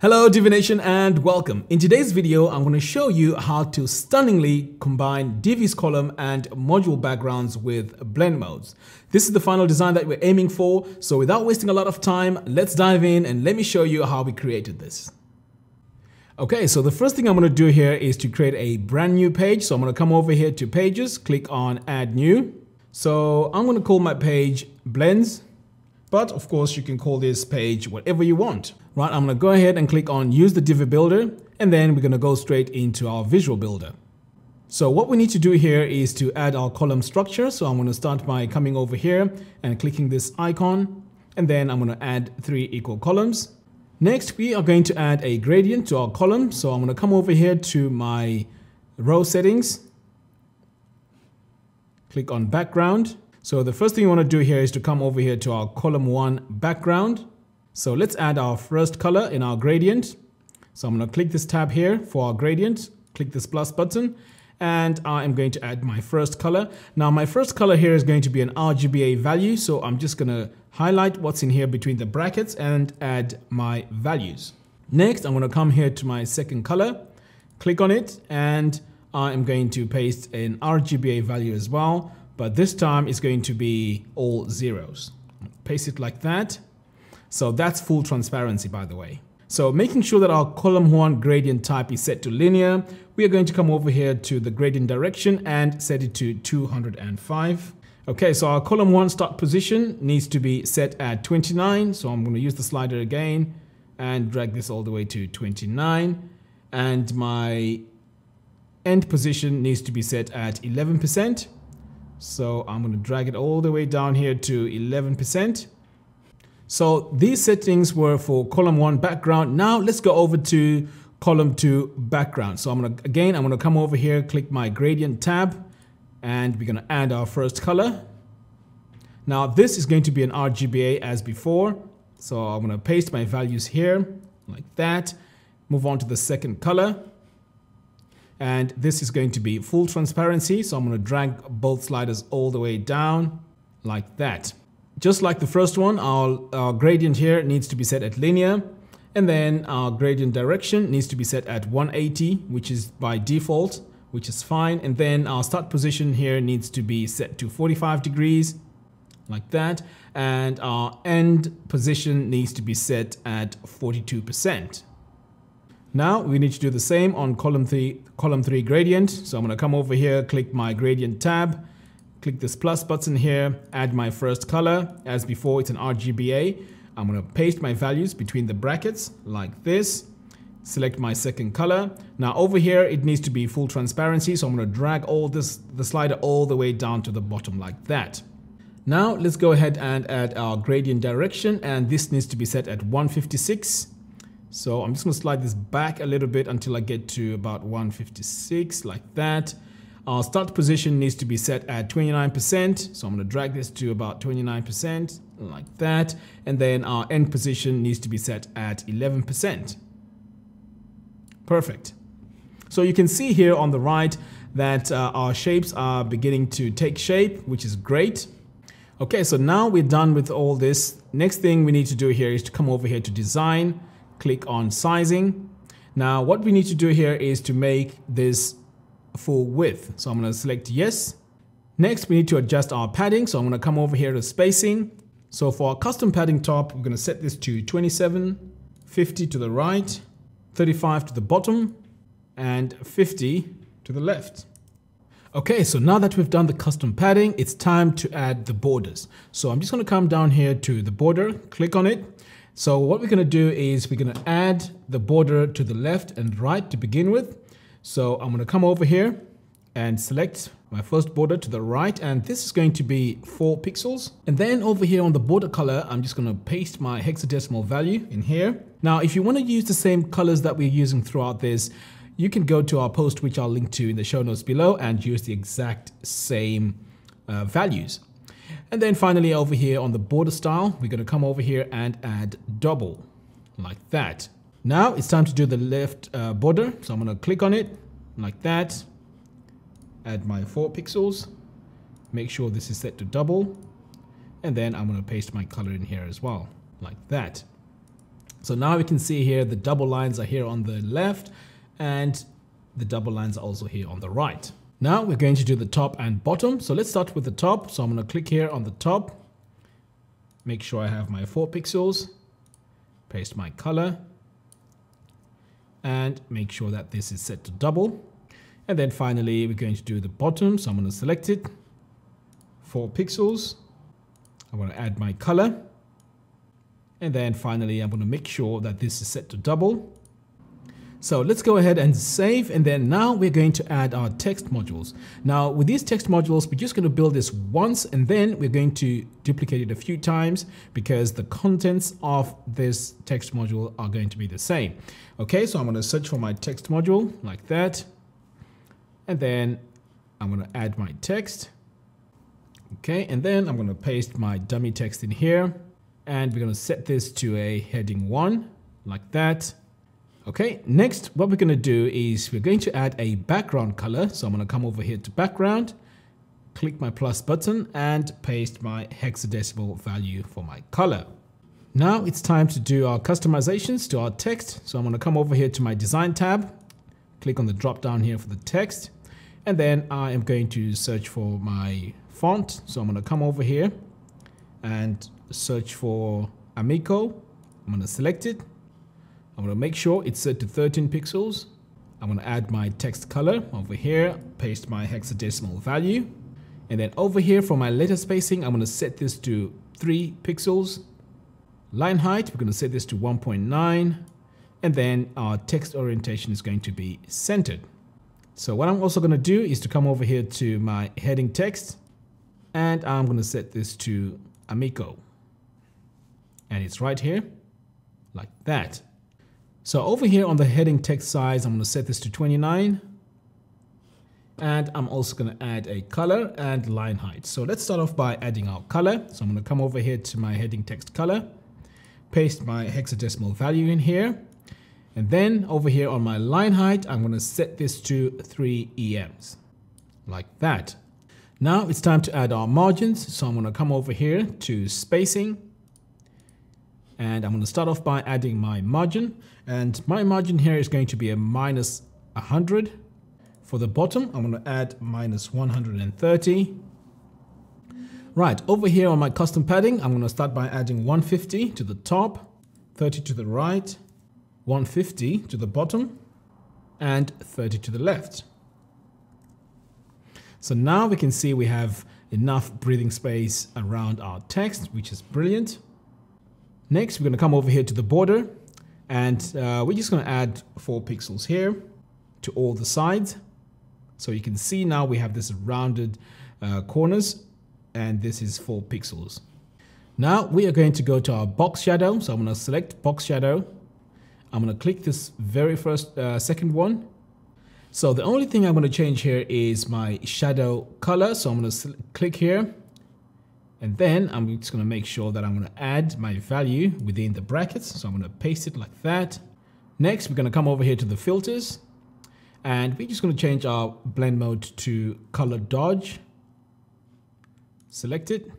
Hello Divi Nation and welcome. In today's video, I'm going to show you how to stunningly combine Divi's column and module backgrounds with blend modes. This is the final design that we're aiming for, so without wasting a lot of time, let's dive in and let me show you how we created this. Okay, so the first thing I'm going to do here is to create a brand new page. So I'm going to come over here to pages, click on add new. So I'm going to call my page blends, but of course you can call this page whatever you want. Right, I'm gonna go ahead and click on use the Divi builder and then we're gonna go straight into our visual builder. So what we need to do here is to add our column structure. So I'm gonna start by coming over here and clicking this icon and then I'm gonna add three equal columns. Next, we are going to add a gradient to our column. So I'm gonna come over here to my row settings, click on background. So the first thing you wanna do here is to come over here to our column one background so let's add our first color in our gradient. So I'm going to click this tab here for our gradient, click this plus button, and I am going to add my first color. Now my first color here is going to be an RGBA value, so I'm just going to highlight what's in here between the brackets and add my values. Next, I'm going to come here to my second color, click on it, and I am going to paste an RGBA value as well, but this time it's going to be all zeros. Paste it like that. So that's full transparency, by the way. So making sure that our column one gradient type is set to linear, we are going to come over here to the gradient direction and set it to 205. Okay, so our column one start position needs to be set at 29. So I'm going to use the slider again and drag this all the way to 29. And my end position needs to be set at 11%. So I'm going to drag it all the way down here to 11%. So these settings were for column one background. Now let's go over to column two background. So I'm gonna, again, I'm gonna come over here, click my gradient tab, and we're gonna add our first color. Now this is going to be an RGBA as before. So I'm gonna paste my values here like that. Move on to the second color. And this is going to be full transparency. So I'm gonna drag both sliders all the way down like that. Just like the first one, our, our gradient here needs to be set at linear. And then our gradient direction needs to be set at 180, which is by default, which is fine. And then our start position here needs to be set to 45 degrees, like that. And our end position needs to be set at 42%. Now we need to do the same on column three, column three gradient. So I'm gonna come over here, click my gradient tab, click this plus button here, add my first color. As before, it's an RGBA. I'm gonna paste my values between the brackets like this. Select my second color. Now over here, it needs to be full transparency. So I'm gonna drag all this, the slider all the way down to the bottom like that. Now let's go ahead and add our gradient direction and this needs to be set at 156. So I'm just gonna slide this back a little bit until I get to about 156 like that. Our start position needs to be set at 29%. So I'm going to drag this to about 29% like that. And then our end position needs to be set at 11%. Perfect. So you can see here on the right that uh, our shapes are beginning to take shape, which is great. Okay, so now we're done with all this. Next thing we need to do here is to come over here to design, click on sizing. Now what we need to do here is to make this full width. So I'm going to select yes. Next, we need to adjust our padding. So I'm going to come over here to spacing. So for our custom padding top, we're going to set this to 27, 50 to the right, 35 to the bottom, and 50 to the left. Okay, so now that we've done the custom padding, it's time to add the borders. So I'm just going to come down here to the border, click on it. So what we're going to do is we're going to add the border to the left and right to begin with. So I'm going to come over here and select my first border to the right and this is going to be 4 pixels and then over here on the border color I'm just going to paste my hexadecimal value in here. Now if you want to use the same colors that we're using throughout this you can go to our post which I'll link to in the show notes below and use the exact same uh, values. And then finally over here on the border style we're going to come over here and add double like that. Now it's time to do the left uh, border. So I'm going to click on it like that. Add my 4 pixels. Make sure this is set to double. And then I'm going to paste my color in here as well, like that. So now we can see here the double lines are here on the left and the double lines are also here on the right. Now we're going to do the top and bottom. So let's start with the top. So I'm going to click here on the top. Make sure I have my four pixels. Paste my color. And make sure that this is set to double. And then finally, we're going to do the bottom. So I'm going to select it. Four pixels. I'm going to add my color. And then finally, I'm going to make sure that this is set to double. So let's go ahead and save and then now we're going to add our text modules. Now with these text modules, we're just going to build this once and then we're going to duplicate it a few times because the contents of this text module are going to be the same. Okay, so I'm going to search for my text module like that. And then I'm going to add my text. Okay, and then I'm going to paste my dummy text in here and we're going to set this to a heading one like that. Okay, next what we're going to do is we're going to add a background color. So I'm going to come over here to background, click my plus button and paste my hexadecimal value for my color. Now it's time to do our customizations to our text. So I'm going to come over here to my design tab, click on the drop down here for the text, and then I am going to search for my font. So I'm going to come over here and search for Amiko. I'm going to select it I'm to make sure it's set to 13 pixels. I'm to add my text color over here, paste my hexadecimal value. And then over here for my letter spacing, I'm to set this to 3 pixels. Line height, we're to set this to 1.9. And then our text orientation is going to be centered. So what I'm also to do is to come over here to my heading text. And I'm to set this to Amiko. And it's right here, like that. So over here on the heading text size, I'm going to set this to 29. And I'm also going to add a color and line height. So let's start off by adding our color. So I'm going to come over here to my heading text color, paste my hexadecimal value in here. And then over here on my line height, I'm going to set this to 3 EMs, like that. Now it's time to add our margins. So I'm going to come over here to spacing and I'm going to start off by adding my margin. And my margin here is going to be a minus 100 for the bottom I'm to add minus 130 right over here on my custom padding I'm going to start by adding 150 to the top 30 to the right 150 to the bottom and 30 to the left. So now we can see we have enough breathing space around our text which is brilliant Next, we're going to come over here to the border and uh, we're just going to add four pixels here to all the sides. So you can see now we have this rounded uh, corners and this is four pixels. Now we are going to go to our box shadow. So I'm going to select box shadow. I'm going to click this very first, uh, second one. So the only thing I'm going to change here is my shadow color. So I'm going to click here and then I'm just going to make sure that I'm going to add my value within the brackets. So I'm going to paste it like that. Next, we're going to come over here to the filters and we're just going to change our blend mode to color dodge. Select it.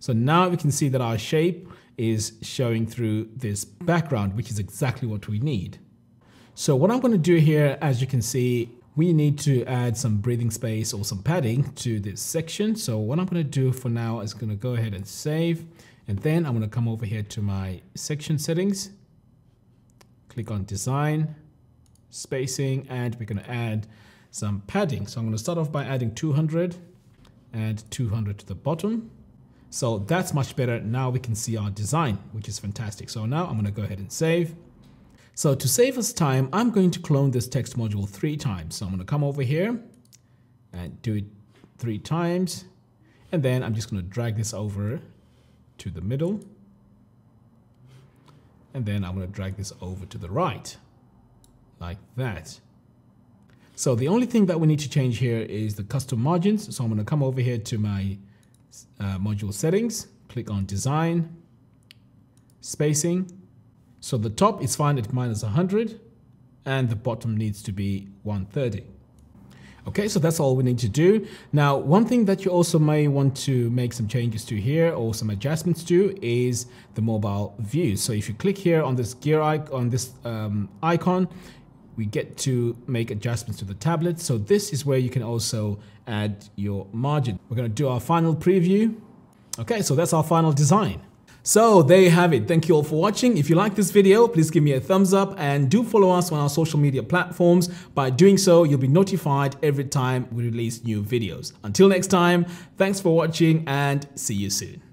So now we can see that our shape is showing through this background, which is exactly what we need. So what I'm going to do here, as you can see, we need to add some breathing space or some padding to this section. So what I'm going to do for now is going to go ahead and save. And then I'm going to come over here to my section settings, click on design, spacing, and we're going to add some padding. So I'm going to start off by adding 200 and 200 to the bottom. So that's much better. Now we can see our design, which is fantastic. So now I'm going to go ahead and save. So to save us time, I'm going to clone this text module three times. So I'm going to come over here and do it three times. And then I'm just going to drag this over to the middle. And then I'm going to drag this over to the right like that. So the only thing that we need to change here is the custom margins. So I'm going to come over here to my uh, module settings, click on design, spacing, so the top is fine at minus 100 and the bottom needs to be 130. Okay, so that's all we need to do. Now, one thing that you also may want to make some changes to here or some adjustments to is the mobile view. So if you click here on this gear icon, on this um, icon, we get to make adjustments to the tablet. So this is where you can also add your margin. We're going to do our final preview. Okay, so that's our final design. So there you have it. Thank you all for watching. If you like this video, please give me a thumbs up and do follow us on our social media platforms. By doing so, you'll be notified every time we release new videos. Until next time, thanks for watching and see you soon.